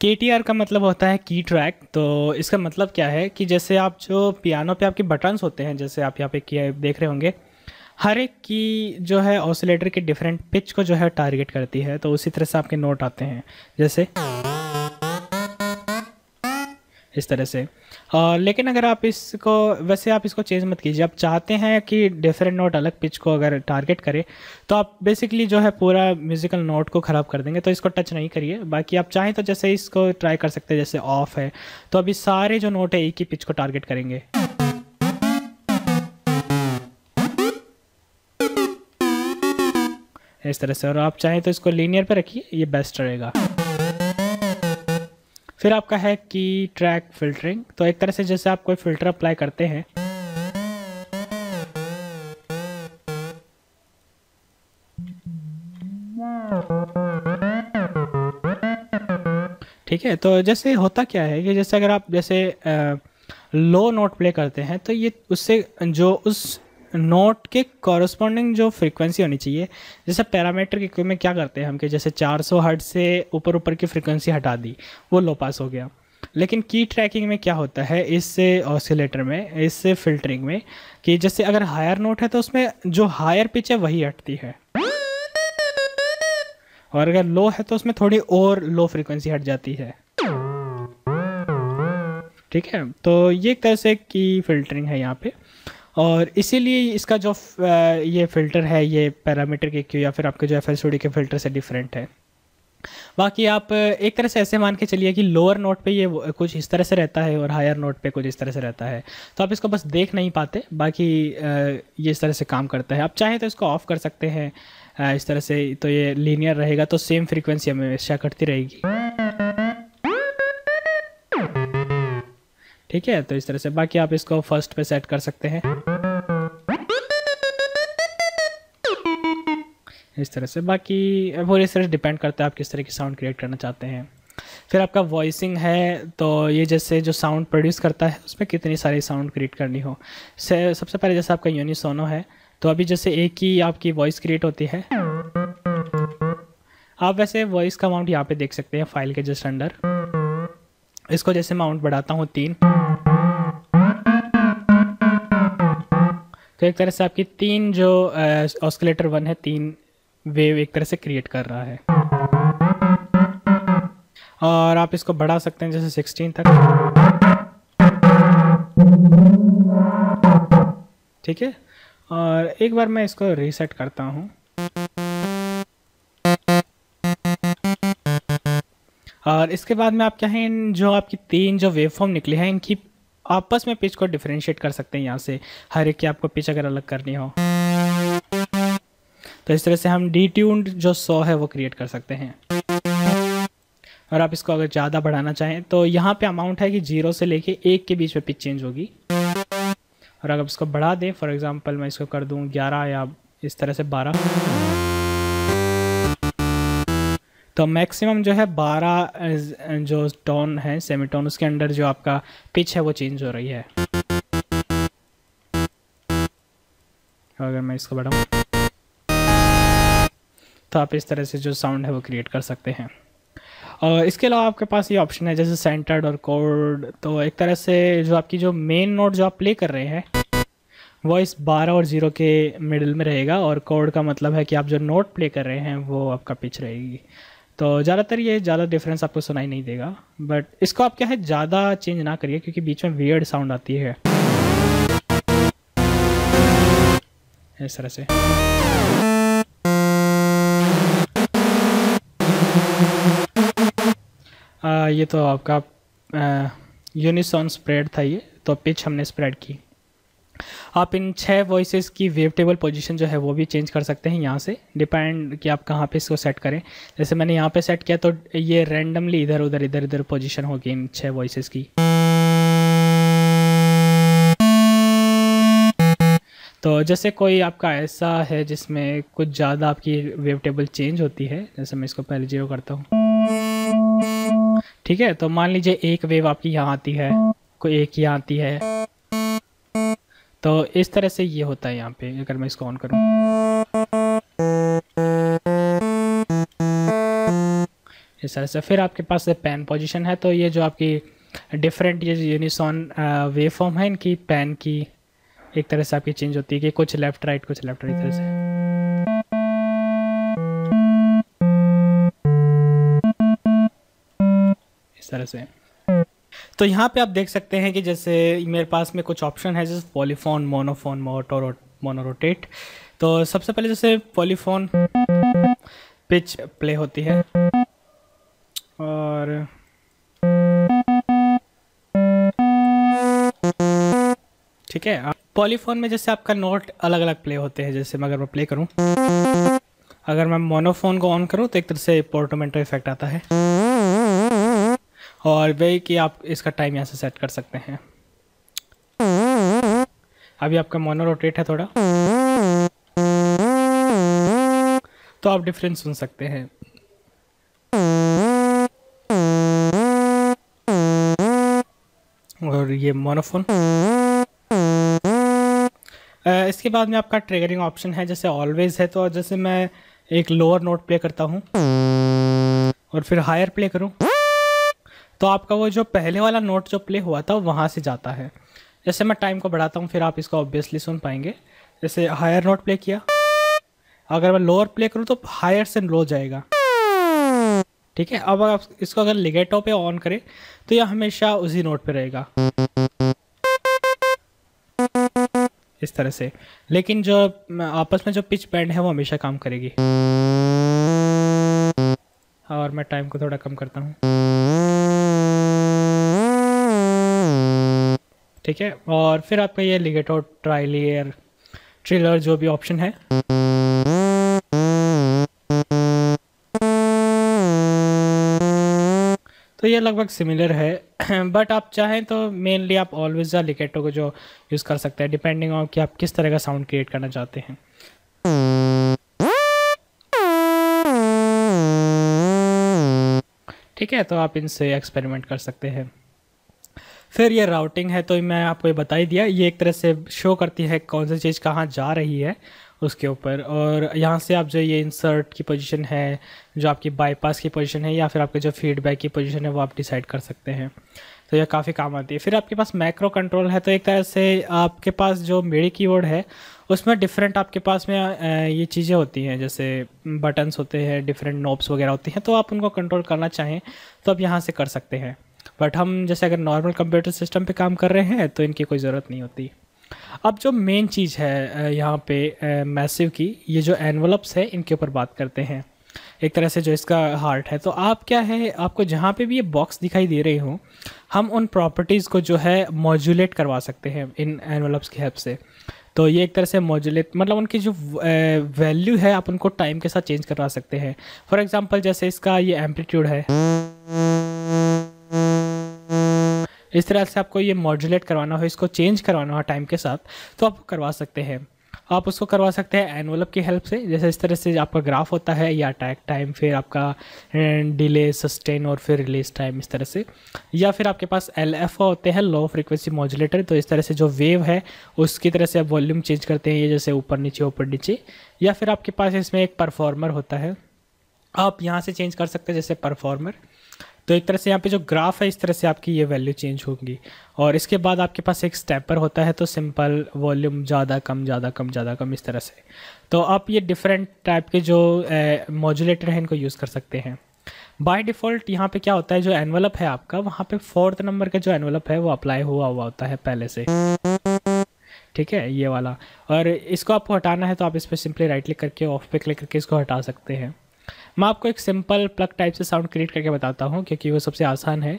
के टी आर का मतलब होता है की ट्रैक तो इसका मतलब क्या है कि जैसे आप जो पियानो पे आपके बटन्स होते हैं, जैसे आप यहाँ पे किया, देख रहे होंगे, हर एक की जो है ऑसिलेटर के डिफरेंट पिच को जो है टारगेट करती है तो उसी तरह से आपके नोट आते हैं, जैसे इस तरह से। आ, लेकिन अगर आप इसको वैसे आप इसको चेंज मत कीजिए। आप चाहते हैं कि डिफरेंट नोट अलग पिच को अगर टारगेट करे तो आप बेसिकली जो है पूरा म्यूज़िकल नोट को ख़राब कर देंगे तो इसको टच नहीं करिए। बाकी आप चाहें तो जैसे इसको ट्राई कर सकते हैं जैसे ऑफ़ है तो अभी सारे जो नोट है एक ही पिच को टारगेट करेंगे। इस तरह से और आप चाहें तो इसको लीनियर पे रखिए ये बेस्ट रहेगा। फिर आपका है की ट्रैक फिल्टरिंग तो एक तरह से जैसे आप कोई फ़िल्टर अप्लाई करते हैं, ठीक है? तो जैसे होता क्या है कि जैसे अगर आप जैसे लो नोट प्ले करते हैं तो ये उससे, जो उस नोट के कॉरस्पॉन्डिंग जो फ्रीक्वेंसी होनी चाहिए, जैसे पैरामीटर के में क्या करते हैं हम कि जैसे 400 हर्ट से ऊपर ऊपर की फ्रीक्वेंसी हटा दी, वो लो पास हो गया। लेकिन की ट्रैकिंग में क्या होता है इस ऑसिलेटर में, इस फिल्टरिंग में कि जैसे अगर हायर नोट है तो उसमें जो हायर पिच है वही हटती है। और अगर लो है तो उसमें थोड़ी और लो फ्रिक्वेंसी हट जाती है। ठीक है? तो ये एक तरह से की फिल्टरिंग है यहाँ पे। और इसीलिए इसका जो ये फ़िल्टर है, ये पैरामीटर के क्यू या फिर आपके जो एफ़ के फ़िल्टर से डिफरेंट है। बाकी आप एक तरह से ऐसे मान के चलिए कि लोअर नोट पे ये कुछ इस तरह से रहता है और हायर नोट पे कुछ इस तरह से रहता है। तो आप इसको बस देख नहीं पाते, बाकी ये इस तरह से काम करता है। आप चाहें तो इसको ऑफ़ कर सकते हैं इस तरह से तो ये लीनियर रहेगा तो सेम फ्रीक्वेंसी हमेशा कटती रहेगी। ठीक है? तो इस तरह से बाकी आप इसको फ़र्स्ट पे सेट कर सकते हैं। इस तरह से बाकी वो इस तरह से डिपेंड करता है आप किस तरह की साउंड क्रिएट करना चाहते हैं। फिर आपका वॉइसिंग है तो ये जैसे जो साउंड प्रोड्यूस करता है, उसमें कितनी सारी साउंड क्रिएट करनी हो। सबसे पहले जैसे आपका यूनिसोनो है तो अभी जैसे एक ही आपकी वॉइस क्रिएट होती है। आप वैसे वॉइस का अमाउंट यहाँ पे देख सकते हैं फ़ाइल के जस्ट अंडर इसको जैसे माउंट बढ़ाता हूँ तीन। तो एक तरह से आपकी तीन जो ऑस्किलेटर वन है, तीन वेव एक तरह से क्रिएट कर रहा है। और आप इसको बढ़ा सकते हैं जैसे सिक्सटीन तक। ठीक है? और एक बार मैं इसको रीसेट करता हूँ। और इसके बाद में आप क्या है जो आपकी तीन जो वेव फॉर्म निकली है, इनकी आपस में पिच को डिफ्रेंशिएट कर सकते हैं यहाँ से। हर एक की आपको पिच अगर अलग करनी हो। तो इस तरह से हम डी जो सौ है वो क्रिएट कर सकते हैं। और आप इसको अगर ज़्यादा बढ़ाना चाहें तो यहाँ पे अमाउंट है कि ज़ीरो से लेके एक के बीच में पिच चेंज होगी। और अगर इसको बढ़ा दें फॉर एग्जांपल मैं इसको कर दूँ ग्यारह या इस तरह से बारह। तो मैक्सिमम जो है बारह जो टोन है सेमीटोन उसके अंडर जो आपका पिच है, वो चेंज हो रही है। अगर मैं इसको बढ़ाऊँ तो आप इस तरह से जो साउंड है, वो क्रिएट कर सकते हैं। और इसके अलावा आपके पास ये ऑप्शन है, जैसे सेंटर्ड और कोड तो एक तरह से जो आपकी जो मेन नोट जो आप प्ले कर रहे हैं, वो इस बारह और ज़ीरो के मिडिल में रहेगा, और कोड का मतलब है कि आप जो नोट प्ले कर रहे हैं, वो आपका पिच रहेगी। तो ज़्यादातर ये ज़्यादा डिफरेंस आपको सुनाई नहीं देगा बट इसको आप क्या है ज़्यादा चेंज ना करिए क्योंकि बीच में वियर्ड साउंड आती है। इस तरह से। आ, ये तो आपका यूनिसॉन स्प्रेड था ये तो पिच हमने स्प्रेड की। आप इन छः वॉइसेस की वेव टेबल पोजीशन जो है वो भी चेंज कर सकते हैं यहाँ से। डिपेंड कि आप कहाँ पे इसको सेट करें। जैसे मैंने यहाँ पे सेट किया तो ये रैंडमली इधर, उधर, इधर इधर पोजीशन होगी इन छः वॉइसेस की। तो जैसे कोई आपका ऐसा है जिसमें कुछ ज़्यादा आपकी वेव टेबल चेंज होती है, जैसे मैं इसको पहले ज़ीरो करता हूँ। ठीक है तो मान लीजिए एक वेव आपकी यहाँ आती है, कोई एक यहाँ आती है। तो इस तरह से ये होता है यहाँ पे, अगर मैं इसको ऑन करूँ। इस तरह से। फिर आपके पास पैन पोजीशन है तो ये जो आपकी डिफरेंट ये यूनिसॉन वेव फॉर्म है, इनकी पैन की एक तरह से आपकी चेंज होती है कि कुछ लेफ़्ट राइट कुछ लेफ़्ट राइट तरह से। इस तरह से। तो यहाँ पे आप देख सकते हैं कि जैसे मेरे पास में कुछ ऑप्शन है, जैसे पॉलीफोन, मोनोफोन, मोटो मोनोरोटेट। तो सबसे पहले जैसे पॉलीफोन पिच प्ले होती है और ठीक है पॉलीफोन में जैसे आपका नोट अलग अलग प्ले होते हैं, जैसे मैं अगर मैं प्ले करूँ, अगर मैं मोनोफोन को ऑन करूँ तो एक तरह से पोर्टोमेंटो इफ़ेक्ट आता है। और वही कि आप इसका टाइम यहाँ से सेट कर सकते हैं। अभी आपका मोनो रोटेट है थोड़ा। तो आप डिफरेंस सुन सकते हैं। और ये मोनोफोन इसके बाद में आपका ट्रिगरिंग ऑप्शन है, जैसे ऑलवेज है तो जैसे मैं एक लोअर नोट प्ले करता हूँ। और फिर हायर प्ले करूँ। तो आपका वो जो पहले वाला नोट जो प्ले हुआ था वहाँ से जाता है। जैसे मैं टाइम को बढ़ाता हूँ, फिर आप इसको ऑब्वियसली सुन पाएँगे। जैसे हायर नोट प्ले किया। अगर मैं लोअर प्ले करूँ तो हायर से लो जाएगा। ठीक है? अब आप इसको अगर लिगेटो पे ऑन करें तो यह हमेशा उसी नोट पे रहेगा। इस तरह से। लेकिन जो आपस में जो पिच बैंड है, वो हमेशा काम करेगी। और मैं टाइम को थोड़ा कम करता हूँ। ठीक है? और फिर आपका ये लिगेटो ट्राइलियर ट्रिलर जो भी ऑप्शन है। तो ये लगभग सिमिलर है। बट आप चाहें तो मेनली आप ऑलवेज लिकेटो को जो यूज़ कर सकते हैं डिपेंडिंग ऑन कि आप किस तरह का साउंड क्रिएट करना चाहते हैं। ठीक है? तो आप इनसे एक्सपेरिमेंट कर सकते हैं। फिर ये राउटिंग है तो मैं आपको ये बता ही दिया, ये एक तरह से शो करती है कौन सी चीज़ कहाँ जा रही है उसके ऊपर। और यहाँ से आप जो ये इंसर्ट की पोजीशन है, जो आपकी बाईपास की पोजीशन है, या फिर आपके जो फीडबैक की पोजीशन है, वो आप डिसाइड कर सकते हैं। तो ये काफ़ी काम आती है। फिर आपके पास मैक्रो कंट्रोल है तो एक तरह से आपके पास जो मेरी कीबोर्ड है, उसमें डिफरेंट आपके पास में ये चीज़ें होती हैं, जैसे बटन्स होते हैं डिफरेंट नोब्स वगैरह होती हैं तो आप उनको कंट्रोल करना चाहें तो आप यहाँ से कर सकते हैं। बट हम जैसे अगर नॉर्मल कंप्यूटर सिस्टम पे काम कर रहे हैं तो इनकी कोई ज़रूरत नहीं होती। अब जो मेन चीज़ है यहाँ पे मैसिव की, ये जो एनवलप्स है, इनके ऊपर बात करते हैं। एक तरह से जो इसका हार्ट है तो आप क्या है, आपको जहाँ पे भी ये बॉक्स दिखाई दे रहे हो, हम उन प्रॉपर्टीज़ को जो है मॉड्यूलेट करवा सकते हैं इन एनवलप्स की हेल्प से। तो ये एक तरह से मॉड्यूलेट मतलब उनकी जो वैल्यू है, आप उनको टाइम के साथ चेंज करवा सकते हैं। फॉर एग्ज़ाम्पल जैसे इसका ये एम्पलीट्यूड है। इस तरह से आपको ये मॉड्यूलेट करवाना हो, इसको चेंज करवाना हो टाइम के साथ तो आप करवा सकते हैं। आप उसको करवा सकते हैं एनवलप की हेल्प से, जैसे इस तरह से आपका ग्राफ होता है या अटैक टाइम फिर आपका डिले सस्टेन और फिर रिलीज़ टाइम इस तरह से। या फिर आपके पास एल होते हैं लो फ्रिक्वेंसी मॉड्यूलेटर तो इस तरह से जो वेव है, उसकी तरह से आप वॉल्यूम चेंज करते हैं, ये जैसे ऊपर नीचे ऊपर नीचे। या फिर आपके पास इसमें एक परफॉर्मर होता है, आप यहाँ से चेंज कर सकते हैं, जैसे परफॉर्मर तो एक तरह से यहाँ पे जो ग्राफ है, इस तरह से आपकी ये वैल्यू चेंज होगी। और इसके बाद आपके पास एक स्टेपर होता है तो सिंपल वॉल्यूम ज़्यादा कम ज़्यादा कम ज़्यादा कम, इस तरह से। तो आप ये डिफरेंट टाइप के जो मॉड्यूलेटर हैं, इनको यूज़ कर सकते हैं। बाय डिफ़ॉल्ट यहाँ पे क्या होता है, जो एनवलप है आपका, वहाँ पे फोर्थ नंबर का जो एनवलप है, वो अप्लाई हुआ हुआ होता है पहले से। ठीक है, ये वाला। और इसको आपको हटाना है तो आप इस पर सिंपली राइट क्लिक करके ऑफ़ पे क्लिक करके इसको हटा सकते हैं। मैं आपको एक सिंपल प्लग टाइप से साउंड क्रिएट करके बताता हूँ, क्योंकि वो सबसे आसान है।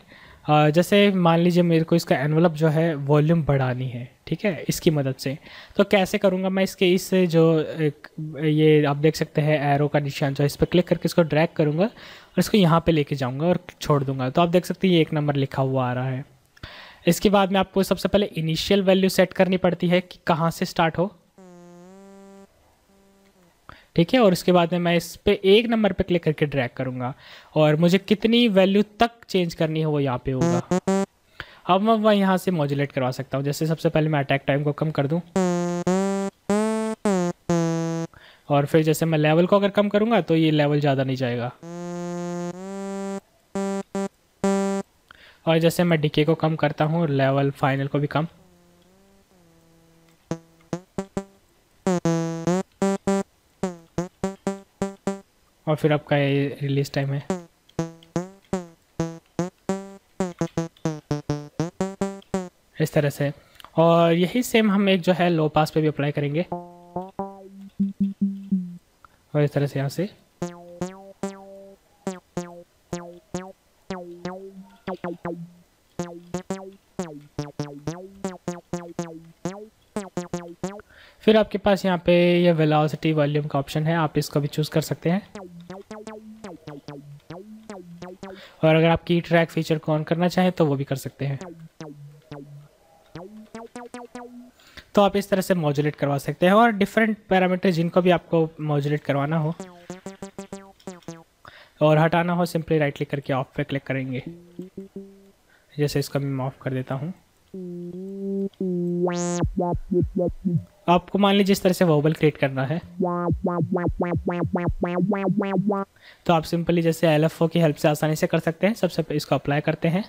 जैसे मान लीजिए मेरे को इसका एनवलप जो है वॉल्यूम बढ़ानी है, ठीक है, इसकी मदद से। तो कैसे करूँगा मैं इसके, इस जो ये आप देख सकते हैं एरो का निशान, जो है इस पर क्लिक करके इसको ड्रैग करूँगा और इसको यहाँ पे लेके जाऊँगा और छोड़ दूँगा। तो आप देख सकते हैं ये एक नंबर लिखा हुआ आ रहा है। इसके बाद में आपको सबसे पहले इनिशियल वैल्यू सेट करनी पड़ती है कि कहाँ से स्टार्ट हो। ठीक है? और उसके बाद में मैं इस पर एक नंबर पे क्लिक करके ड्रैग करूँगा। और मुझे कितनी वैल्यू तक चेंज करनी है वो यहाँ पे होगा। अब मैं वह यहाँ से मॉड्यूलेट करवा सकता हूँ। जैसे सबसे पहले मैं अटैक टाइम को कम कर दूँ। और फिर जैसे मैं लेवल को अगर कम करूँगा तो ये लेवल ज़्यादा नहीं जाएगा। और जैसे मैं डीके को कम करता हूँ लेवल फाइनल को भी कम। और फिर आपका ये रिलीज़ टाइम है। इस तरह से। और यही सेम हम एक जो है लो पास पे भी अप्लाई करेंगे। और इस तरह से यहाँ से। फिर आपके पास यहाँ पे ये वेलोसिटी वॉल्यूम का ऑप्शन है, आप इसको भी चूज़ कर सकते हैं। और अगर आप की ट्रैक फीचर को ऑन करना चाहें तो वो भी कर सकते हैं। तो आप इस तरह से मॉड्यूलेट करवा सकते हैं और डिफरेंट पैरामीटर जिनको भी आपको मॉड्यूलेट करवाना हो और हटाना हो सिंपली राइट क्लिक करके ऑफ़ पे क्लिक करेंगे। जैसे इसका मैं ऑफ़ कर देता हूँ। आपको मान लीजिए इस तरह से वोबल क्रिएट करना है। तो आप सिंपली जैसे एल की हेल्प से आसानी से कर सकते हैं। सबसे सब इसको अप्लाई करते हैं।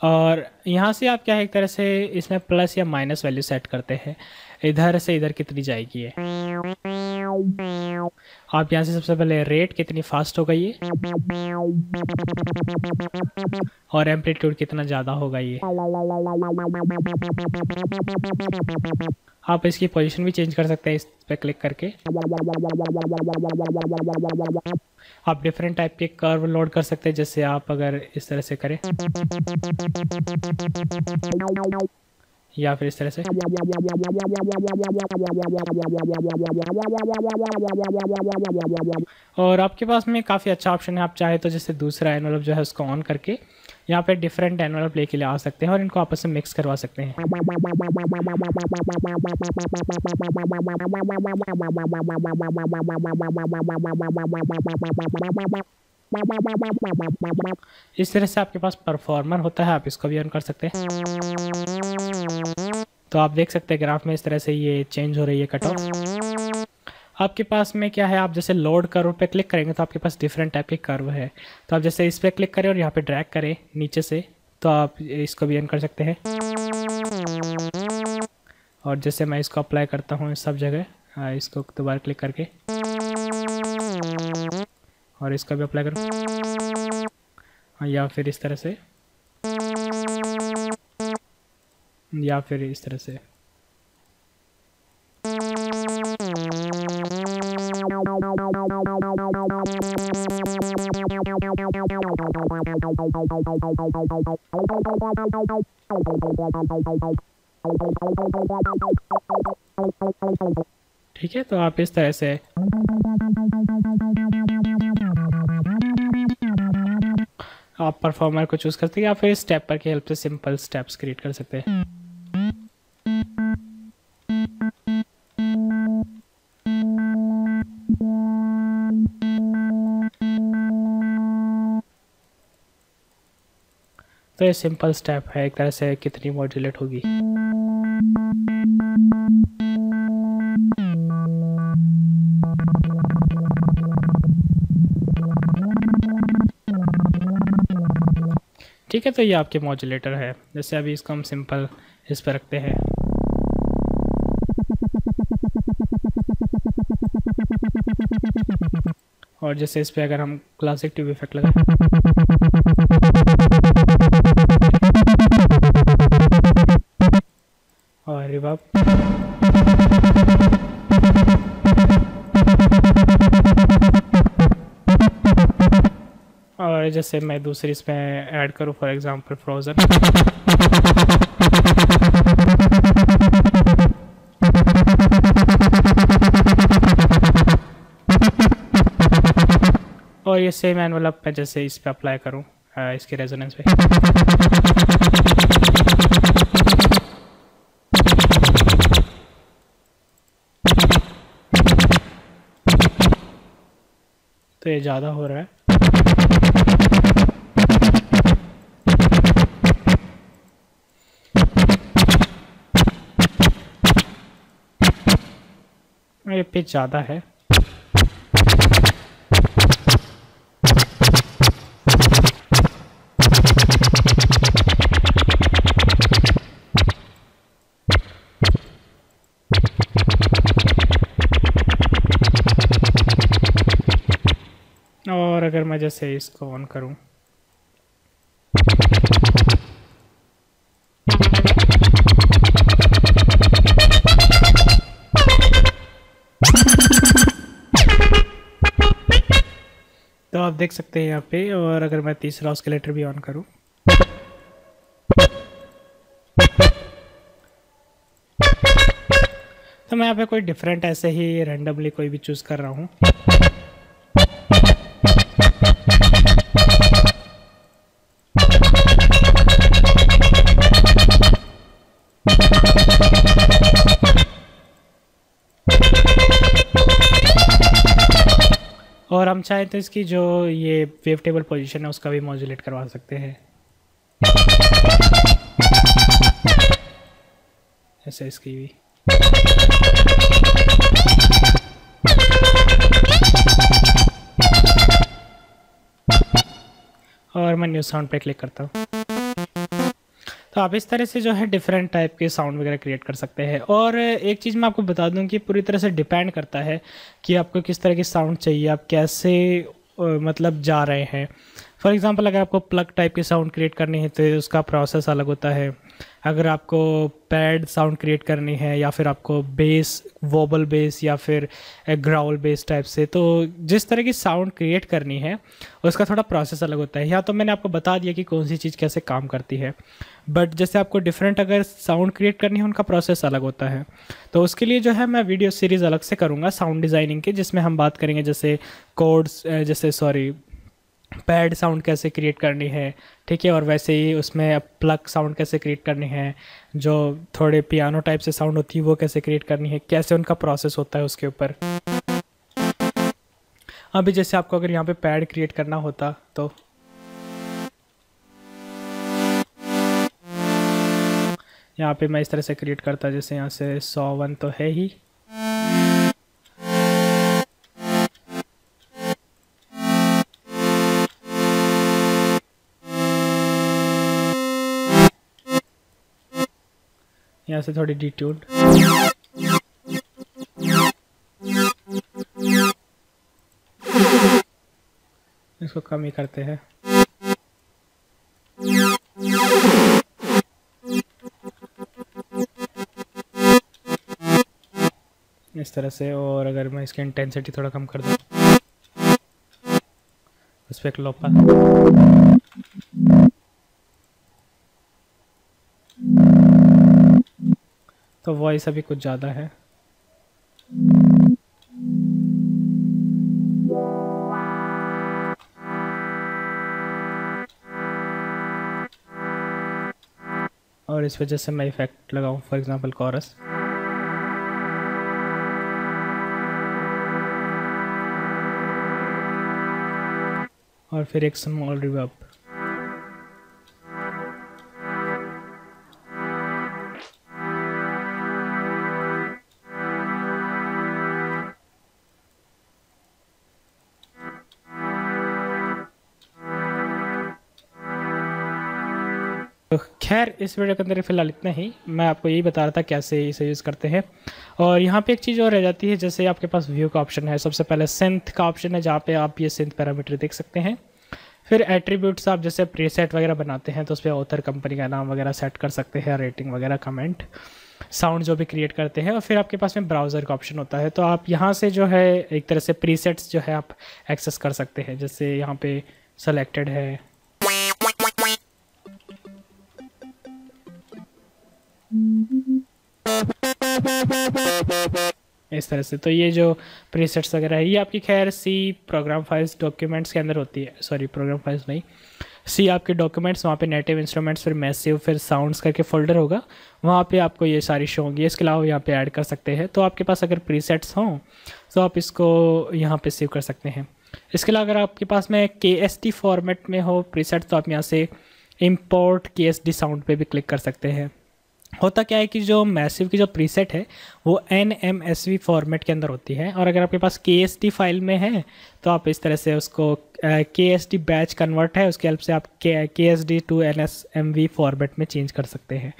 और यहाँ से आप क्या है, एक तरह से इसमें प्लस या माइनस वैल्यू सेट करते हैं। इधर से इधर कितनी जाएगी है आप यहाँ से सबसे पहले रेट कितनी फास्ट होगा ये और एम्पलीट्यूड कितना ज़्यादा होगा ये आप इसकी पोजीशन भी चेंज कर सकते हैं इस पे क्लिक करके। आप डिफरेंट टाइप के कर्व लोड कर सकते हैं, जैसे आप अगर इस तरह से करें। या फिर इस तरह से? और आपके पास में काफ़ी अच्छा ऑप्शन है, आप चाहे तो जैसे दूसरा एनवलप जो है उसको ऑन करके यहाँ पे डिफरेंट एनवलप लेके ले आ सकते हैं और इनको आपस में मिक्स करवा सकते हैं। इस तरह से आपके पास परफॉर्मर होता है, आप इसको भी ऑन कर सकते हैं। तो आप देख सकते हैं ग्राफ में इस तरह से ये चेंज हो रही है कट ऑफ़ आपके पास में क्या है, आप जैसे लोड कर्व पे क्लिक करेंगे तो आपके पास डिफरेंट टाइप के कर्व है। तो आप जैसे इस पर क्लिक करें और यहाँ पे ड्रैग करें नीचे से तो आप इसको भी ऑन कर सकते हैं। और जैसे मैं इसको अप्लाई करता हूँ सब जगह इसको दोबारा क्लिक करके। और इसका भी अप्लाई करूँ। हाँ, या फिर इस तरह से। या फिर इस तरह से। ठीक है तो आप इस तरह से आप परफॉर्मर को चूज़ कर सकते हैं या फिर स्टेपर की हेल्प से सिंपल स्टेप्स क्रिएट कर सकते हैं? तो ये सिंपल स्टेप है, एक तरह से कितनी मॉड्यूलेट होगी? ठीक है तो ये आपके मॉड्यूलेटर है। जैसे अभी इसको हम सिंपल इस पर रखते हैं। और जैसे इस पर अगर हम क्लासिक ट्यूब इफ़ेक्ट लगाएँ। और जैसे मैं दूसरी इसमें ऐड करूँ फॉर एग्जांपल फ्रोज़न और ये सेम एनवलप मैं जैसे इस पर अप्लाई करूँ इसके रेजोनेंस पे। तो ये ज़्यादा हो रहा है। ये पिच ज़्यादा है। और अगर मैं जैसे इसको ऑन करूँ। देख सकते हैं यहाँ पे, और अगर मैं तीसरा ऑस्केलेटर भी ऑन करूँ। तो मैं यहाँ पे कोई डिफरेंट ऐसे ही रैंडमली कोई भी चूज़ कर रहा हूँ। चाहें तो इसकी जो ये वेव टेबल पोजिशन है, उसका भी मॉड्यूलेट करवा सकते हैं। ऐसे इसकी भी। और मैं न्यू साउंड पे क्लिक करता हूँ। तो आप इस तरह से जो है डिफरेंट टाइप के साउंड वगैरह क्रिएट कर सकते हैं। और एक चीज़ मैं आपको बता दूँ कि पूरी तरह से डिपेंड करता है कि आपको किस तरह की साउंड चाहिए, आप कैसे मतलब जा रहे हैं। फॉर एग्ज़ाम्पल अगर आपको प्लग टाइप की साउंड क्रिएट करनी है तो उसका प्रोसेस अलग होता है। अगर आपको पैड साउंड क्रिएट करनी है या फिर आपको बेस वोबल बेस या फिर ग्राउल बेस टाइप से तो जिस तरह की साउंड क्रिएट करनी है, उसका थोड़ा प्रोसेस अलग होता है। या तो मैंने आपको बता दिया कि कौन सी चीज़ कैसे काम करती है। बट जैसे आपको डिफरेंट अगर साउंड क्रिएट करनी है, उनका प्रोसेस अलग होता है। तो उसके लिए जो है, मैं वीडियो सीरीज़ अलग से करूँगा साउंड डिज़ाइनिंग की, जिसमें हम बात करेंगे जैसे कोड्स जैसे सॉरी पैड साउंड कैसे क्रिएट करनी है, ठीक है, और वैसे ही उसमें प्लग साउंड कैसे क्रिएट करनी है, जो थोड़े पियानो टाइप से साउंड होती है, वो कैसे क्रिएट करनी है, कैसे उनका प्रोसेस होता है उसके ऊपर। अभी जैसे आपको अगर यहाँ पे पैड क्रिएट करना होता तो यहाँ पे मैं इस तरह से क्रिएट करता, जैसे यहाँ से सौ वन तो है ही। यहाँ से थोड़ी डिट्यूड इसको कम ही करते हैं। इस तरह से, और अगर मैं इसकी इंटेंसिटी थोड़ा कम कर दूँ। उस पर एक वॉइस अभी कुछ ज़्यादा है। और इस वजह से मैं इफ़ेक्ट लगाऊँ फॉर एग्जांपल कॉरस और फिर एक स्मॉल रिवर्ब खैर, इस वीडियो के अंदर फ़िलहाल इतना ही। मैं आपको यही बता रहा था कैसे इसे यूज़ करते हैं। और यहाँ पे एक चीज़ और रह जाती है, जैसे आपके पास व्यू का ऑप्शन है। सबसे पहले सेंथ का ऑप्शन है, जहाँ पे आप ये सेंथ पैरामीटर देख सकते हैं। फिर एट्रीब्यूट्स आप जैसे प्रीसेट वगैरह बनाते हैं तो उस पर ऑथर कंपनी का नाम वगैरह सेट कर सकते हैं रेटिंग वगैरह कमेंट साउंड जो भी क्रिएट करते हैं। और फिर आपके पास में ब्राउज़र का ऑप्शन होता है तो आप यहाँ से जो है, एक तरह से प्रीसेट्स जो है आप एक्सेस कर सकते हैं। जैसे यहाँ पे सेलेक्टेड है इस तरह से। तो ये जो प्रीसेट्स वगैरह है, ये आपकी खैर सी प्रोग्राम फाइल्स डॉक्यूमेंट्स के अंदर होती है। सॉरी प्रोग्राम फाइल्स नहीं। सी आपके डॉक्यूमेंट्स वहाँ पे नेटिव इंस्ट्रूमेंट्स फिर मैसिव फिर साउंड्स करके फोल्डर होगा। वहाँ पे आपको ये सारी शो होंगी। इसके अलावा यहाँ पे ऐड कर सकते हैं। तो आपके पास अगर प्रीसेट्स हों तो आप इसको यहाँ पे सेव कर सकते हैं। इसके अलावा अगर आपके पास में के एस टी फॉर्मेट में हो प्रीसेट तो आप यहाँ से इम्पोर्ट के एस डी साउंड पर भी क्लिक कर सकते हैं। होता क्या है कि जो मैसिव की जो प्रीसेट है, वो N M S V format के अंदर होती है। और अगर आपके पास के एस टी फ़ाइल में है तो आप इस तरह से उसको के एस टी बैच कन्वर्ट है, उसके हेल्प से आप K S D to N S M V format में चेंज कर सकते हैं।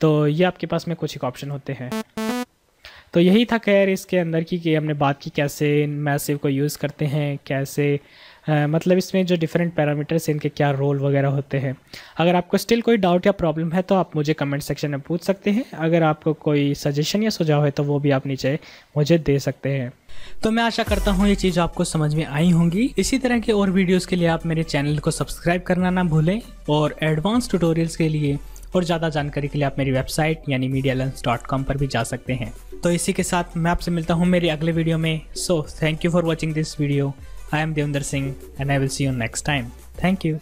तो ये आपके पास में कुछ एक ऑप्शन होते हैं। तो यही था खैर इसके अंदर की कि हमने बात की कैसे मैसिव को यूज़ करते हैं, कैसे मतलब इसमें जो डिफरेंट पैरामीटर्स इनके क्या रोल वगैरह होते हैं। अगर आपको स्टिल कोई डाउट या प्रॉब्लम है तो आप मुझे कमेंट सेक्शन में पूछ सकते हैं। अगर आपको कोई सजेशन या सुझाव है तो वो भी आप नीचे मुझे दे सकते हैं। तो मैं आशा करता हूँ ये चीज़ आपको समझ में आई होंगी। इसी तरह के और वीडियोस के लिए आप मेरे चैनल को सब्सक्राइब करना ना भूलें और एडवांस ट्यूटोरियल्स के लिए और ज़्यादा जानकारी के लिए आप मेरी वेबसाइट यानी मीडिया पर भी जा सकते हैं। तो इसी के साथ मैं आपसे मिलता हूँ मेरे अगले वीडियो में। So thank you for watching this video I am Devendra Singh and I will see you next time. Thank you.